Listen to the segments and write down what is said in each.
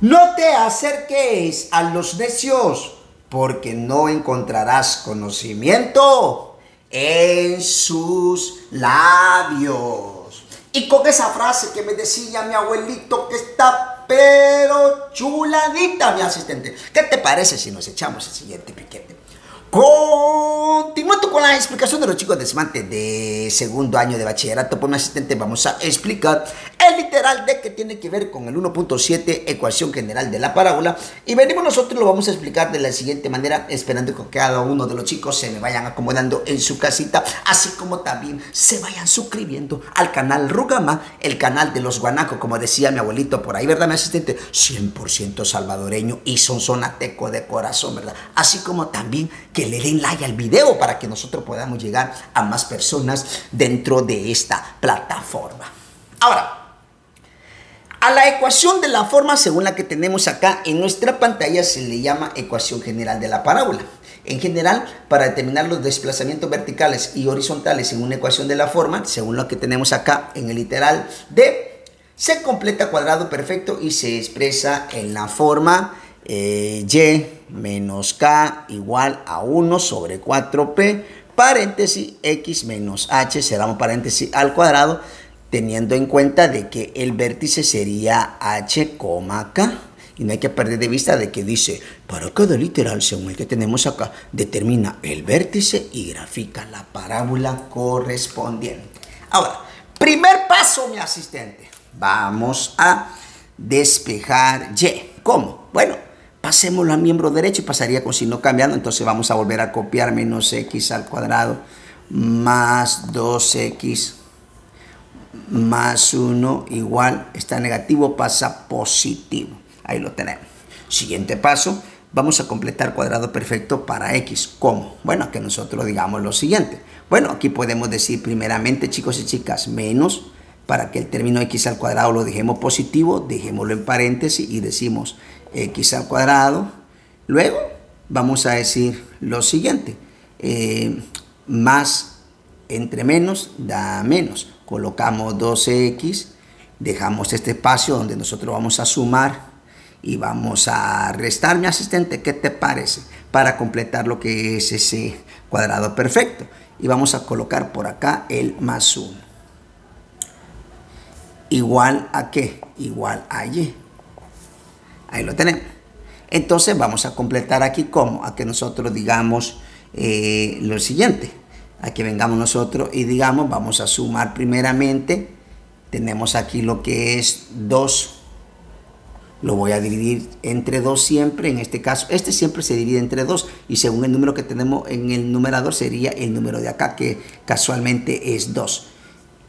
No te acerques a los necios, porque no encontrarás conocimiento en sus labios. Y con esa frase que me decía mi abuelito que está pero chuladita, mi asistente. ¿Qué te parece si nos echamos el siguiente piquete? Continuando con la explicación de los chicos de Smante de segundo año de bachillerato por mi asistente, vamos a explicar el literal de que tiene que ver con el 1.7 ecuación general de la parábola y venimos nosotros lo vamos a explicar de la siguiente manera, esperando que cada uno de los chicos se me vayan acomodando en su casita, así como también se vayan suscribiendo al canal Rugama, el canal de los guanacos, como decía mi abuelito por ahí, ¿verdad mi asistente? 100% salvadoreño y sonsonateco de corazón, ¿verdad? Así como también que le den like al video para que nosotros podamos llegar a más personas dentro de esta plataforma. Ahora, a la ecuación de la forma según la que tenemos acá en nuestra pantalla se le llama ecuación general de la parábola. En general, para determinar los desplazamientos verticales y horizontales en una ecuación de la forma, según lo que tenemos acá en el literal D, se completa cuadrado perfecto y se expresa en la forma eh, y menos k igual a 1 sobre 4p, paréntesis x menos h, cerramos paréntesis al cuadrado, teniendo en cuenta de que el vértice sería h, k. Y no hay que perder de vista de que dice, para cada literal, según el que tenemos acá, determina el vértice y grafica la parábola correspondiente. Ahora, primer paso, mi asistente. Vamos a despejar y. ¿Cómo? Bueno, pasémoslo a miembro derecho y pasaría con signo cambiando. Entonces vamos a volver a copiar menos x al cuadrado más 2x más 1 igual, está negativo, pasa positivo. Ahí lo tenemos. Siguiente paso, vamos a completar cuadrado perfecto para x. ¿Cómo? Bueno, que nosotros digamos lo siguiente. Bueno, aquí podemos decir primeramente, chicos y chicas, menos, para que el término x al cuadrado lo dejemos positivo, dejémoslo en paréntesis y decimos x al cuadrado. Luego vamos a decir lo siguiente, eh, más entre menos da menos. Colocamos 12x, dejamos este espacio donde nosotros vamos a sumar y vamos a restar mi asistente, ¿qué te parece? Para completar lo que es ese cuadrado perfecto. Y vamos a colocar por acá el más 1. ¿Igual a qué? Igual a y. Ahí lo tenemos. Entonces vamos a completar aquí como a que nosotros digamos eh, lo siguiente. A que vengamos nosotros y digamos, vamos a sumar primeramente. Tenemos aquí lo que es 2. Lo voy a dividir entre 2 siempre. En este caso, este siempre se divide entre 2. Y según el número que tenemos en el numerador sería el número de acá, que casualmente es 2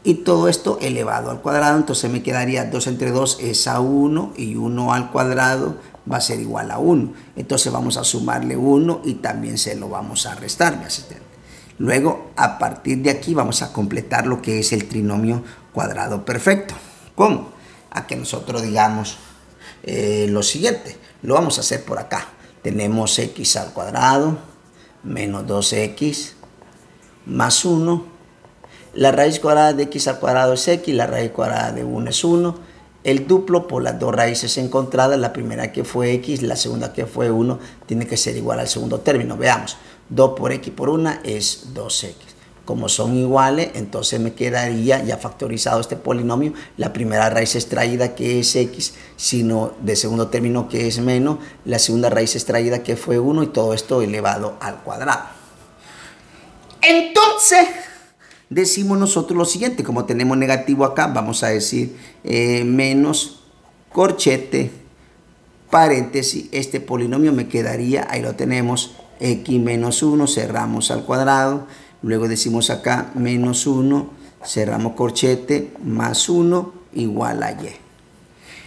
y todo esto elevado al cuadrado, entonces me quedaría 2 entre 2 es a 1 y 1 al cuadrado va a ser igual a 1. Entonces vamos a sumarle 1 y también se lo vamos a restar, mi asistente. Luego, a partir de aquí vamos a completar lo que es el trinomio cuadrado perfecto. ¿Cómo? A que nosotros digamos eh, lo siguiente. Lo vamos a hacer por acá. Tenemos x al cuadrado menos 2x más 1 la raíz cuadrada de x al cuadrado es x, la raíz cuadrada de 1 es 1. El duplo por las dos raíces encontradas, la primera que fue x, la segunda que fue 1, tiene que ser igual al segundo término. Veamos, 2 por x por 1 es 2x. Como son iguales, entonces me quedaría ya factorizado este polinomio, la primera raíz extraída que es x, sino de segundo término que es menos, la segunda raíz extraída que fue 1 y todo esto elevado al cuadrado. Entonces, decimos nosotros lo siguiente, como tenemos negativo acá, vamos a decir eh, menos corchete, paréntesis, este polinomio me quedaría, ahí lo tenemos, x menos 1, cerramos al cuadrado, luego decimos acá menos 1, cerramos corchete, más 1, igual a y.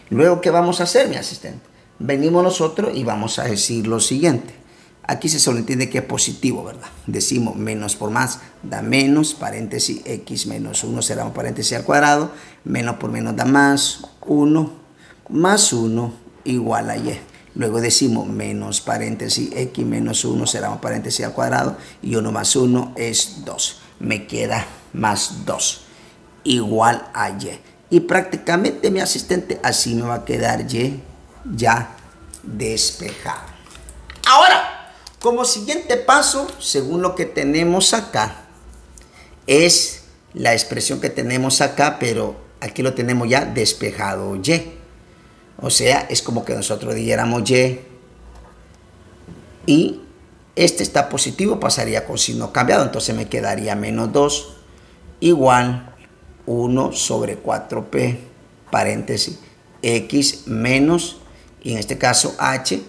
Luego, ¿qué vamos a hacer, mi asistente? Venimos nosotros y vamos a decir lo siguiente. Aquí se solo entiende que es positivo, ¿verdad? Decimos menos por más da menos, paréntesis x menos 1 será un paréntesis al cuadrado, menos por menos da más, 1 más 1 igual a y. Luego decimos menos paréntesis x menos 1 será un paréntesis al cuadrado y 1 más 1 es 2. Me queda más 2 igual a y. Y prácticamente mi asistente así me va a quedar y ya despejado. Ahora, como siguiente paso, según lo que tenemos acá, es la expresión que tenemos acá, pero aquí lo tenemos ya despejado Y. O sea, es como que nosotros dijéramos Y y este está positivo, pasaría con signo cambiado, entonces me quedaría menos 2 igual 1 sobre 4p, paréntesis, x menos, y en este caso h,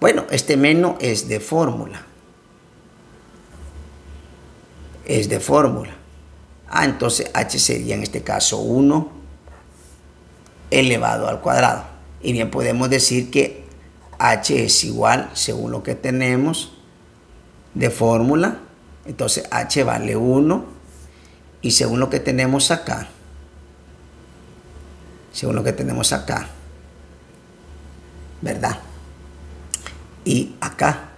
bueno, este menos es de fórmula. Es de fórmula. Ah, entonces h sería en este caso 1 elevado al cuadrado. Y bien podemos decir que h es igual, según lo que tenemos de fórmula, entonces h vale 1 y según lo que tenemos acá, según lo que tenemos acá, ¿verdad? Y acá,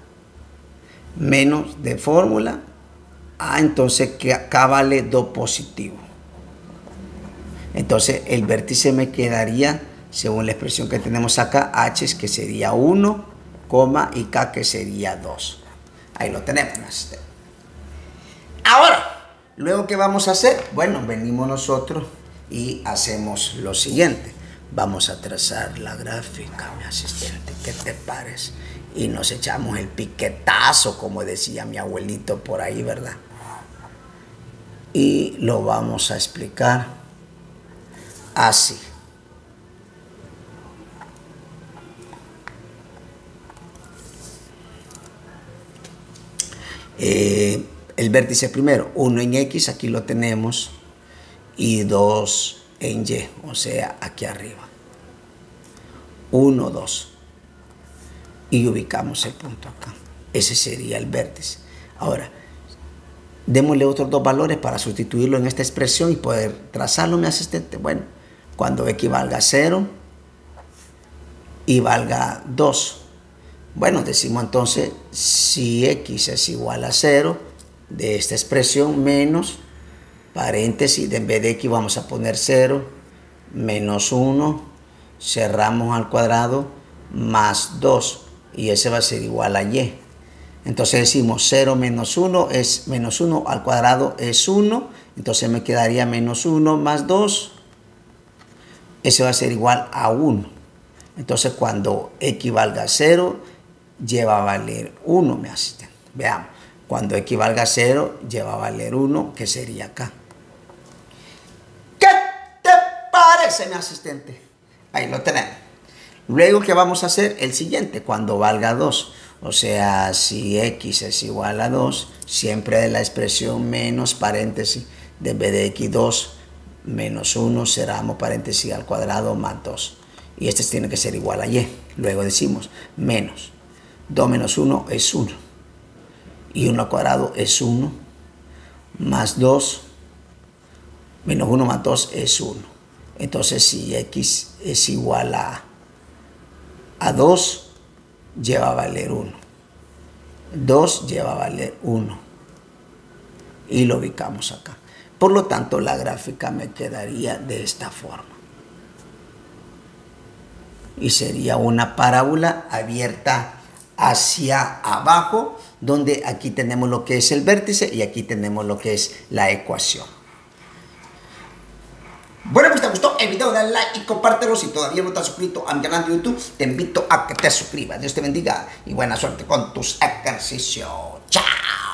menos de fórmula, ah, entonces que acá vale 2 positivo. Entonces el vértice me quedaría, según la expresión que tenemos acá, h que sería 1, y k que sería 2. Ahí lo tenemos. Ahora, luego qué vamos a hacer? Bueno, venimos nosotros y hacemos lo siguiente. Vamos a trazar la gráfica, mi asistente, ¿qué te parece? Y nos echamos el piquetazo, como decía mi abuelito por ahí, ¿verdad? Y lo vamos a explicar así. Eh, el vértice primero, 1 en X, aquí lo tenemos, y 2 en Y, o sea, aquí arriba. 1, 2. Y ubicamos el punto acá. Ese sería el vértice. Ahora, démosle otros dos valores para sustituirlo en esta expresión y poder trazarlo, mi asistente. Bueno, cuando X valga 0 y valga 2. Bueno, decimos entonces si x es igual a 0 de esta expresión menos paréntesis, en vez de x vamos a poner 0 menos 1, cerramos al cuadrado más 2 y ese va a ser igual a y. Entonces decimos 0 menos 1 es menos 1 al cuadrado es 1, entonces me quedaría menos 1 más 2, ese va a ser igual a 1. Entonces cuando x valga 0, lleva a valer 1, mi asistente. Veamos, cuando x valga 0, lleva a valer 1, que sería acá. ¿Qué te parece, mi asistente? Ahí lo tenemos. Luego, ¿qué vamos a hacer? El siguiente, cuando valga 2. O sea, si x es igual a 2, siempre la expresión menos paréntesis, de vez de x2 menos 1, cerramos paréntesis al cuadrado más 2. Y este tiene que ser igual a y. Luego decimos menos 2 menos 1 es 1. Y 1 al cuadrado es 1. Más 2 menos 1 más 2 es 1. Entonces si x es igual a, a 2, lleva a valer 1. 2 lleva a valer 1. Y lo ubicamos acá. Por lo tanto, la gráfica me quedaría de esta forma. Y sería una parábola abierta hacia abajo, donde aquí tenemos lo que es el vértice y aquí tenemos lo que es la ecuación. Bueno, pues te gustó el video, dale like y compártelo. Si todavía no te has suscrito a mi canal de YouTube, te invito a que te suscribas. Dios te bendiga y buena suerte con tus ejercicios. ¡Chao!